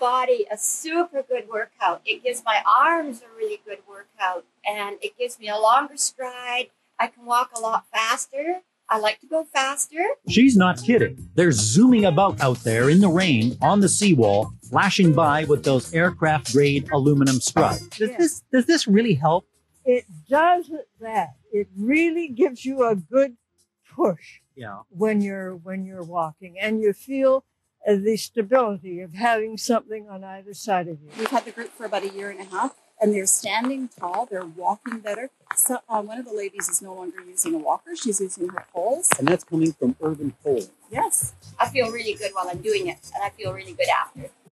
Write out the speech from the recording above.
body a super good workout. It gives my arms a really good workout and it gives me a longer stride. I can walk a lot faster. I like to go faster. She's not kidding. They're zooming about out there in the rain on the seawall, flashing by with those aircraft grade aluminum struts. Does Yeah. this does this really help? It does that. It really gives you a good push Yeah. when you're when you're walking, and you feel the stability of having something on either side of you. We've had the group for about a year and a half, and they're standing tall. They're walking better. So uh, one of the ladies is no longer using a walker; she's using her poles. And that's coming from Urban Pole. Yes. I feel really good while I'm doing it and I feel really good after.